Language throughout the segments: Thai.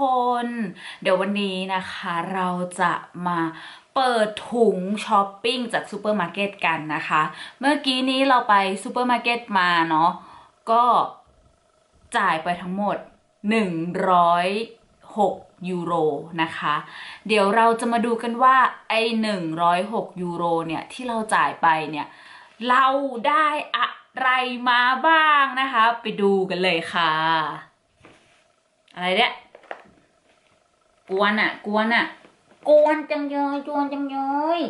คน เดี๋ยววันนี้นะคะเราจะมาเปิดถุงช้อปปิ้งจากซูเปอร์มาร์เก็ตกันนะคะ เมื่อกี้นี้เราไปซูเปอร์มาร์เก็ตมาเนาะก็จ่ายไปทั้งหมด 106 ยูโรนะคะ เดี๋ยวเราจะมาดูกันว่าไอ้106 ยูโรเนี่ยที่เราจ่ายไปเนี่ยเราได้อะไรมาบ้างนะคะ ไปดูกันเลยค่ะ อะไรเนี่ย กวนอะ กวนอะ กวนจังเลยกวนจังเลย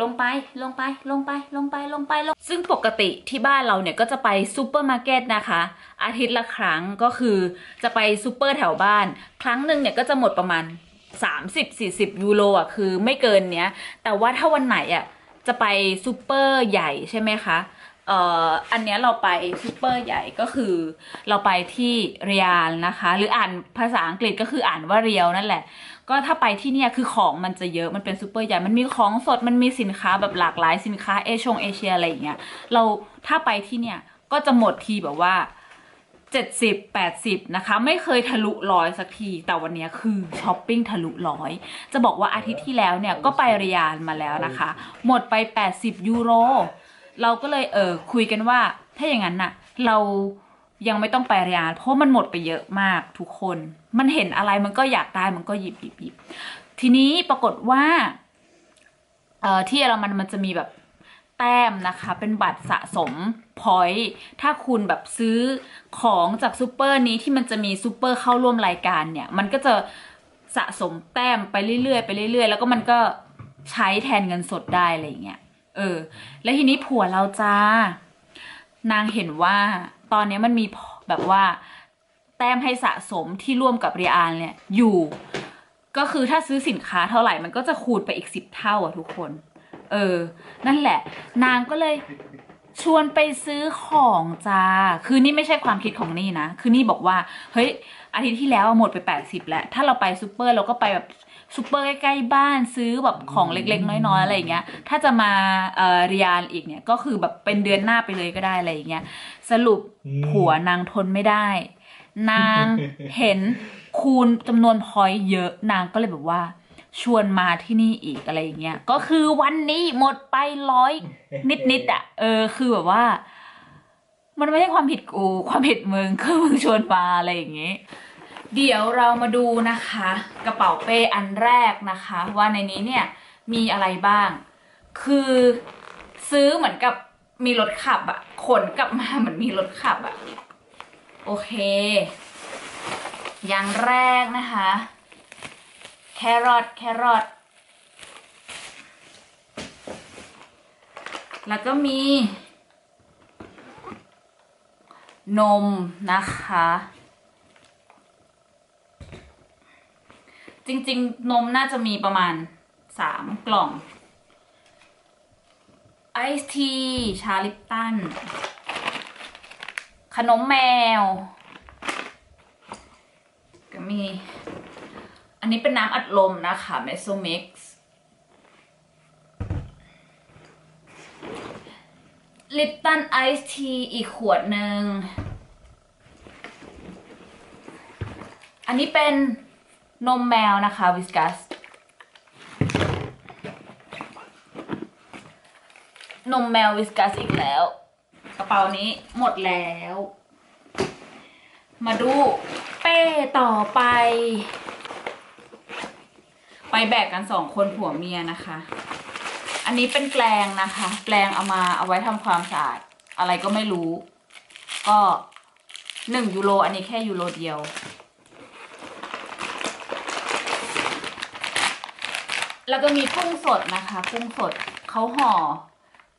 ลงไป ลงไป ลงไป ลงไป ลงไป ลง ซึ่งปกติที่บ้านเราเนี่ยก็จะไปซูเปอร์มาร์เก็ตนะคะ อาทิตย์ละครั้งก็คือจะไปซูเปอร์แถวบ้าน ครั้งหนึ่งเนี่ยก็จะหมดประมาณ 30-40 ยูโรอะคือไม่เกินเนี้ย แต่ว่าถ้าวันไหนอะจะไปซูเปอร์ใหญ่ใช่ไหมคะ เอ่ออันเนี้ยเราไปซูเปอร์ใหญ่ก็คือเราไปที่ Real นะคะ หรืออ่านภาษาอังกฤษก็คืออ่านว่า Real นั่นแหละ ก็ถ้าไปที่เนี่ยคือของมันจะเยอะมันเป็นซูเปอร์ใหญ่ มันมีของสดมันมีสินค้าแบบหลากหลายสินค้าเอชงเอเชียอะไรอย่างเงี้ยเราถ้าไปที่เนี่ยก็จะหมดทีแบบว่าเจ็ดสิบแปดสิบนะคะ ไม่เคยทะลุร้อยสักที แต่วันนี้คือช้อปปิ้งทะลุร้อยจะบอกว่าอาทิตย์ที่แล้วเนี่ยก็ไปเรียนมาแล้วนะคะ หมดไป80ยูโร เราก็เลยเออคุยกันว่า ถ้าอย่างนั้นน่ะ เรายังไม่ต้องไปเรียนเพราะมันหมดไปเยอะมากทุกคน มันเห็นอะไรมันก็อยากได้มันก็หยิบหยิบหยิบทีนี้ปรากฏว่าเอ่อที่เยอรมันมันจะมีแบบแต้มนะคะ เป็นบัตรสะสม point ถ้าคุณแบบซื้อของจากซูเปอร์นี้ที่มันจะมีซูเปอร์เข้าร่วมรายการเนี่ย มันก็จะสะสมแต้มไปเรื่อยๆไปเรื่อยๆ แล้วก็มันก็ใช้แทนเงินสดได้อะไรอย่างเงี้ย เออ แล้วทีนี้ผัวเราจ้านางเห็นว่าตอนนี้มันมีแบบว่า แต้มให้สะสมที่ร่วมกับ Real เนี่ย อยู่ ก็คือถ้าซื้อสินค้าเท่าไหร่มันก็จะคูณไปอีกสิบเท่าอะทุกคน เออ นั่นแหละ นางก็เลยชวนไปซื้อของจ้า คือนี่ไม่ใช่ความคิดของนี่นะ คือนี่บอกว่า เฮ้ย อาทิตย์ที่แล้วหมดไปแปดสิบแล้ว ถ้าเราไปซูเปอร์เราก็ไปแบบ ซูเปอร์ใกล้ๆบ้านซื้อแบบของเล็ก ๆ น้อยๆอะไรอย่างเงี้ย ถ้าจะมาเอ่อ Real อีกเนี่ยก็คือแบบเป็นเดือนหน้าไปเลยก็ได้อะไรอย่างเงี้ยสรุปผัวนางทนไม่ได้ นางเห็นคูณจำนวน point เยอะนางก็เลยแบบว่า ชวนมาที่นี่อีกอะไรอย่างเงี้ยก็คือวันนี้หมดไปร้อยนิดๆอะเออคือแบบว่า มันไม่ใช่ความผิดกูความผิดมึงคือมึงชวนมาอะไรอย่างงี้ เดี๋ยวเรามาดูนะคะ กระเป๋าเป้อันแรกนะคะ ว่าในนี้เนี่ยมีอะไรบ้าง คือซื้อเหมือนกับมีรถขับอะขนกลับมาเหมือนมีรถขับอะโอเค อย่างแรกนะคะ แครอทแครอทแล้วก็มี นมนะคะ จริง ๆ นมน่าจะมีประมาณสามกล่องไอซ์ที ชาลิปตัน ขนมแมว ก็มี อันนี้เป็นน้ำอัดลมนะคะ Mezzo Mix Lipton Ice Tea อีกขวดหนึ่ง อันนี้เป็น นมแมวนะคะ Whiskasนมแมววิสกัสอีกแล้ว กระเป๋านี้หมดแล้ว มาดูเป้ต่อไป ไปแบกกันสองคนผัวเมียนะคะ อันนี้เป็นแปลงนะคะ แปลงเอามาเอาไว้ทำความสะอาด อะไรก็ไม่รู้ ก็หนึ่งยูโรอันนี้แค่ยูโรเดียว แล้วก็มีกุ้งสดนะคะกุ้งสดเขาห่อ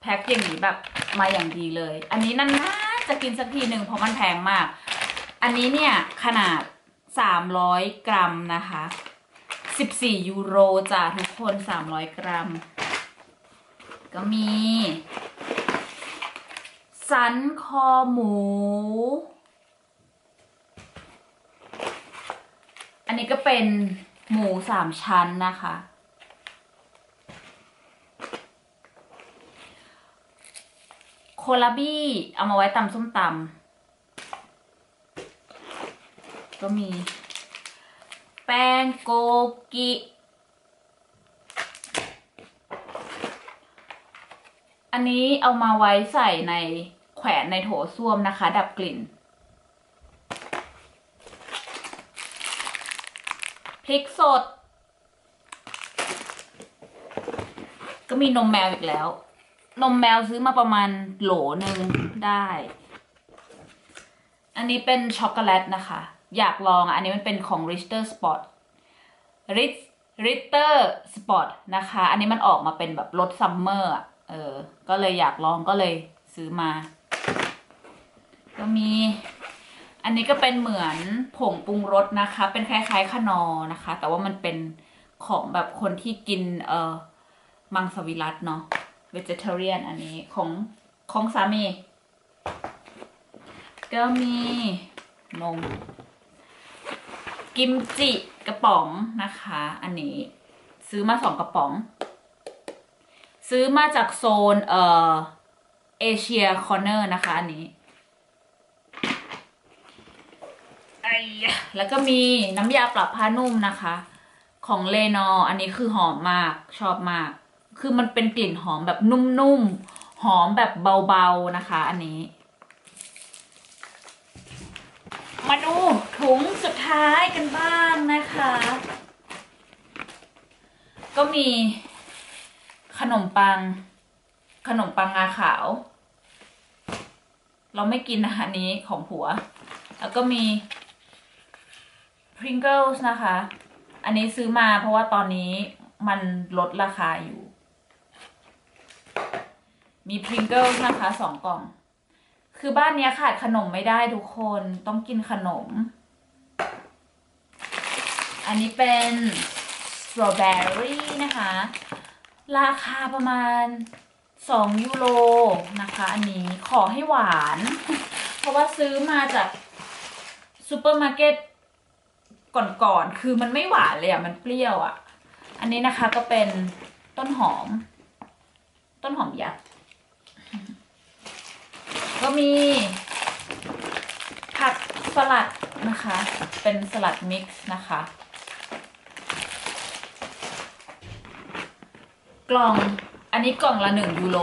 แพ็คอย่างนี้แบบมาอย่างดีเลย อันนี้นั่นน่าจะกินสักทีหนึ่งเพราะมันแพงมาก อันนี้เนี่ยขนาด 300 กรัมนะคะ 14 ยูโรจ้ะทุกคน 300 กรัม ก็มี สันคอหมู อันนี้ก็เป็นหมูสามชั้นนะคะ โคลาบี้เอามาไว้ตำส้มตำก็มี แป้งโกกิ อันนี้เอามาไว้ใส่ในแขวนในโถส้วมนะคะ ดับกลิ่น พริกสด ก็มีนมแมวอีกแล้ว นมแมวซื้อมาประมาณโหลหนึ่งได้ อันนี้เป็นช็อกโกแลตนะคะ อยากลองอันนี้มันเป็นของ Ritter Sport Rit Ritter Sport นะคะ อันนี้มันออกมาเป็นแบบรส summer เออ ก็เลยอยากลองก็เลยซื้อมา ก็มี อันนี้ก็เป็นเหมือนผงปรุงรสนะคะ เป็นคล้ายๆขนอนะคะ แต่ว่ามันเป็นของแบบคนที่กินเออมังสวิรัตเนาะ vegetarian อันนี้ของของสามี ก็มีนม กิมจิกระป๋องนะคะ อันนี้ซื้อมาสองกระป๋อง ซื้อมาจากโซนเอ่อเอเชียคอร์เนอร์นะคะ อันนี้ไอ้ยแล้วก็มีน้ำยาปรับผ้านุ่มนะคะ ของเลนอ อันนี้คือหอมมากชอบมาก คือมันเป็นกลิ่นหอมแบบนุ่มๆ หอมแบบเบาๆนะคะ อันนี้ มาดูถุงสุดท้ายกันบ้างนะคะ ก็มีขนมปัง ขนมปังงาขาว เราไม่กินนะอันนี้ของผัว แล้วก็มี Pringles นะคะ อันนี้ซื้อมาเพราะว่าตอนนี้มันลดราคาอยู่ มี Pringles นะคะสองกล่อง คือบ้านเนี้ยขาดขนมไม่ได้ทุกคนต้องกินขนม อันนี้เป็นสตรอเบอรี่นะคะ ราคาประมาณ 2 ยูโรนะคะ อันนี้ขอให้หวาน เพราะว่าซื้อมาจากซูเปอร์มาร์เก็ตก่อนๆ คือมันไม่หวานเลยอะ มันเปรี้ยวอะ อันนี้นะคะก็เป็นต้นหอม ต้นหอมยักษ์ ก็มี ผักสลัดนะคะ เป็นสลัดมิกซ์นะคะ กล่องอันนี้กล่องละหนึ่งยูโร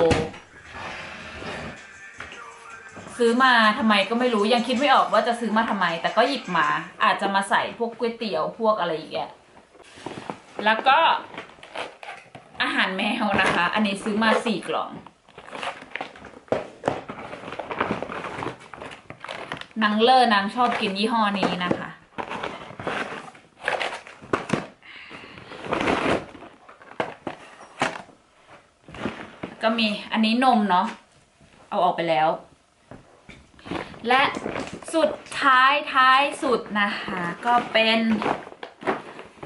ซื้อมาทำไมก็ไม่รู้ยังคิดไม่ออกว่าจะซื้อมาทำไม แต่ก็หยิบมาอาจจะมาใส่พวกก๋วยเตี๋ยวพวกอะไรอย่างเงี้ยแล้วก็อาหารแมวนะคะ อันนี้ซื้อมาสี่กล่อง นางเลอร์นางชอบกินยี่ห้อนี้นะคะ ก็มีอันนี้นมเนาะเอาออกไปแล้ว และสุดท้ายท้ายสุดนะคะ ก็เป็น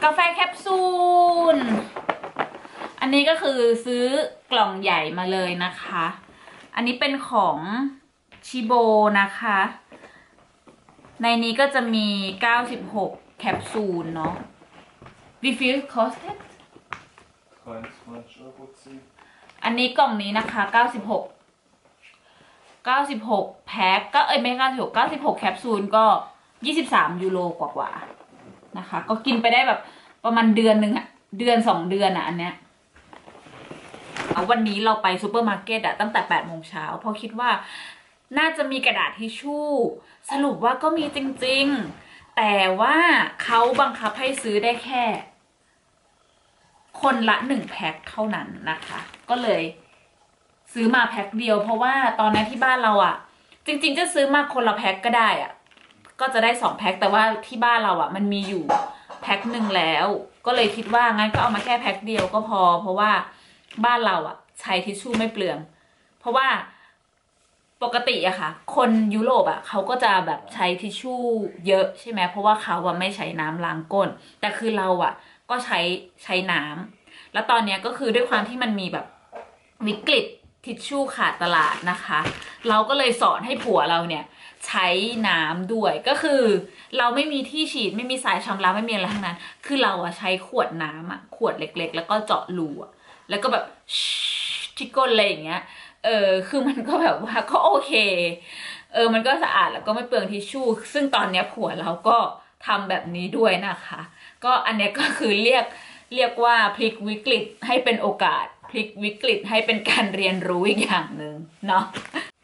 กาแฟแคปซูล อันนี้ก็คือซื้อกล่องใหญ่มาเลยนะคะ อันนี้เป็นของชิโบนะคะ ในนี้ก็จะมี 96 แคปซูลเนาะ refill costed อันนี้กล่องนี้นะคะ 96 96 แพ็คก็เอ้ยไม่96 96 แคปซูลก็ 23 ยูโรกว่าๆนะคะ ก็กินไปได้แบบประมาณเดือนหนึ่งอะเดือนสองเดือนอะอันเนี้ยวันนี้เราไปซูเปอร์มาร์เก็ตอะตั้งแต่8โมงเช้าเพราะคิดว่า น่าจะมีกระดาษทิชชู่ สรุปว่าก็มีจริงๆ แต่ว่าเขาบังคับให้ซื้อได้แค่ คนละหนึ่งแพ็คเท่านั้นนะคะ ก็เลยซื้อมาแพ็คเดียว เพราะว่าตอนนั้นที่บ้านเราอะ่ะ จริง ๆ จะซื้อมาคนละแพ็คก็ได้อะ่ะ ก็จะได้สองแพ็คแต่ว่าที่บ้านเราอะ่ะ มันมีอยู่แพ็คหนึ่งแล้ว ก็เลยคิดว่างั้นก็เอามาแค่แพ็คเดียวก็พอ เพราะว่าบ้านเราอะ่ะ ใช้ทิชชู่ไม่เปลือง เพราะว่า ปกติอะค่ะ คนยุโรปอะเขาก็จะแบบใช้ทิชชู่เยอะใช่ไหมเพราะว่าเขาอะไม่ใช้น้ำล้างก้น แต่คือเราอะก็ใช้ใช้น้ำแล้วตอนเนี้ยก็คือด้วยความที่มันมีแบบวิกฤตทิชชู่ขาดตลาดนะคะ เราก็เลยสอนให้ผัวเราเนี่ยใช้น้ำด้วยก็คือ เราไม่มีที่ฉีดไม่มีสายชำระไม่มีอะไรทั้งนั้น คือเราอะใช้ขวดน้ำอะขวดเล็ก ๆ แล้วก็เจาะรูอะแล้วก็แบบที่ก้นอะไรอย่างเงี้ย เออคือมันก็แบบว่าก็โอเค เออมันก็สะอาดแล้วก็ไม่เปลืองทิชชู่ ซึ่งตอนเนี้ยผัวเราก็ทำแบบนี้ด้วยนะคะ ก็อันเนี้ยก็คือเรียกเรียกว่าพลิกวิกฤตให้เป็นโอกาสพลิกวิกฤตให้เป็นการเรียนรู้อีกอย่างหนึ่งเนาะ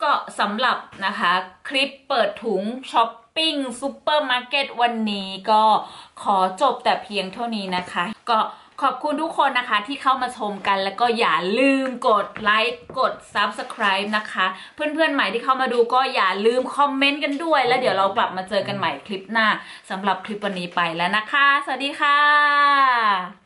ก็สำหรับนะคะ คลิปเปิดถุงช้อปปิ้งซูเปอร์มาร์เก็ตวันนี้ก็ขอจบแต่เพียงเท่านี้นะคะ ก็ ขอบคุณทุกคนนะคะที่เข้ามาชมกัน แล้วก็อย่าลืมกดไลค์กด Subscribe นะคะ เพื่อนๆใหม่ที่เข้ามาดูก็อย่าลืมคอมเมนต์กันด้วย แล้วเดี๋ยวเรากลับมาเจอกันใหม่คลิปหน้าสำหรับคลิปวันนี้ไปแล้วนะคะ สวัสดีค่ะ